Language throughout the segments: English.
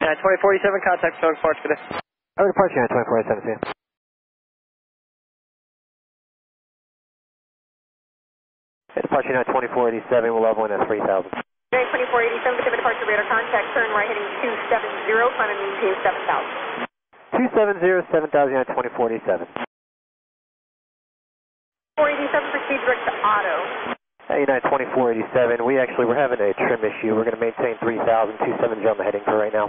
Uh, 2047, contact Stone Park today. Over departure United 2487, see you. Hey, departure United 2487, we'll level in at 3000. United 2487, Potomac departure radar contact, turn right heading 270, climb and maintain 7000. 270, 7000 United 2487. 487, proceed direct to auto. Hey, United 2487, we actually, we're having a trim issue. We're going to maintain 3000, 270 on the heading for right now.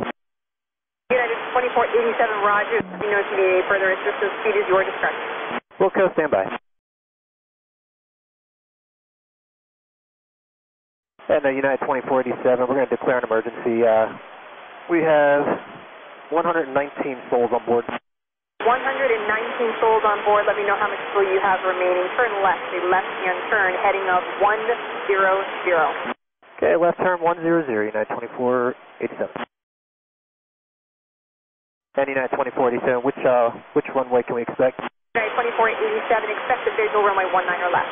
United 2487, roger. Let me know if you need any further assistance. Speed is your discretion. Wilco, stand by. And the United 2487, we're going to declare an emergency. Uh, we have 119 souls on board. 119 souls on board. Let me know how much fuel you have remaining. Turn left, a left-hand turn, heading of 100. Okay, left turn 100, United 2487. And United 2487, which, uh, which runway can we expect? United 2487, expect a visual runway 19 or left.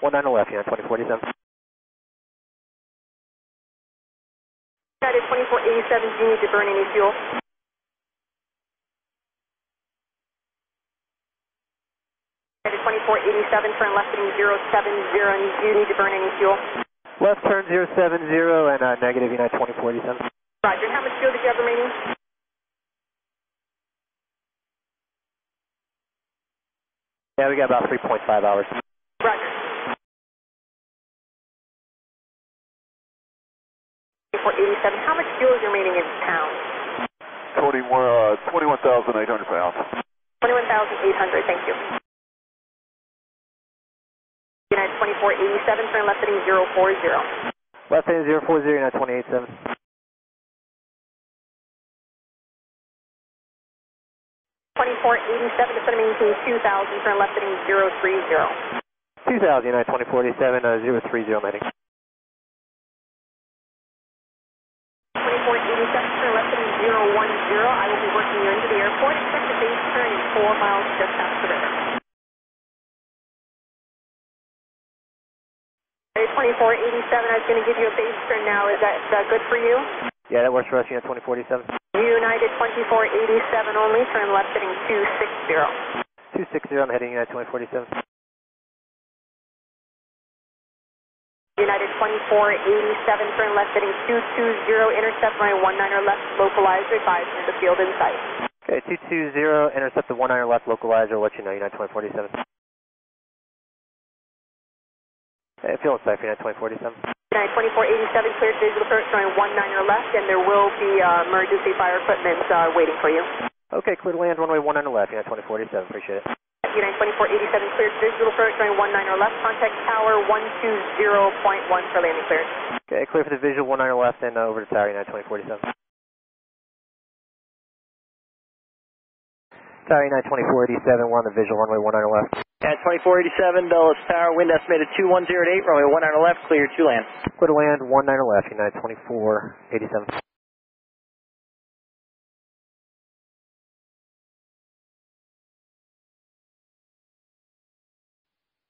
19 left, United 2487. United 2487, do you need to burn any fuel? United 2487, turn left heading 070, and do you need to burn any fuel? Left turn 070 and uh, negative United 2487. Roger, how much fuel did you have remaining? Yeah, we got about 3.5 hours. Roger. 2487, how much fuel is remaining in pounds? 21, uh, 21,800 pounds. 21,800, thank you. United 2487, turn left heading 040. Left hand 040, United 287. 2487, descend 2000, turn left heading 030. 2000, United 2487, uh, 030 heading. 2487, turn left heading 010. I will be working you into the airport. Expect base turn in 4 miles just past the river. 2487, I was going to give you a base turn now. Is that uh, good for you? Yeah, that works for us, United 2487. United 2487 only, turn left heading 260. 260, I'm heading uh, United 2487. United 2487, turn left heading 220, intercept runway 19 or left, localizer, advise near the field in sight. Okay, 220, intercept the 19 left localizer, let you know, United 2047. Hey, field in sight for United 2047. United 2487, cleared visual approach runway 19 or left, and there will be uh, emergency fire equipment uh, waiting for you. Okay, clear to land, runway 19 left, United 2047, appreciate it. United 2487, cleared visual approach runway 19 or left, contact tower 120.1 for landing cleared. Okay, clear for the visual 19 left and uh, over to tower, United 2047. Tower United 2487, we're on the visual runway 19 left. At 2487, Dulles Tower, wind estimated 2108, runway 19 left, clear to land. Clear to land, 19 left, United 2487.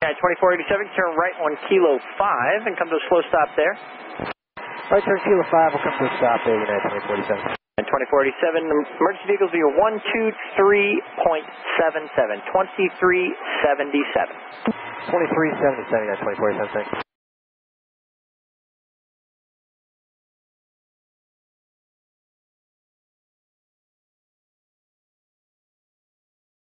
At 2487, turn right on Kilo 5 and come to a slow stop there. Right turn Kilo 5, we'll come to a stop there, United 2047. And 2487, emergency vehicles be 123.77, 2377. 2377, United 2047, thanks.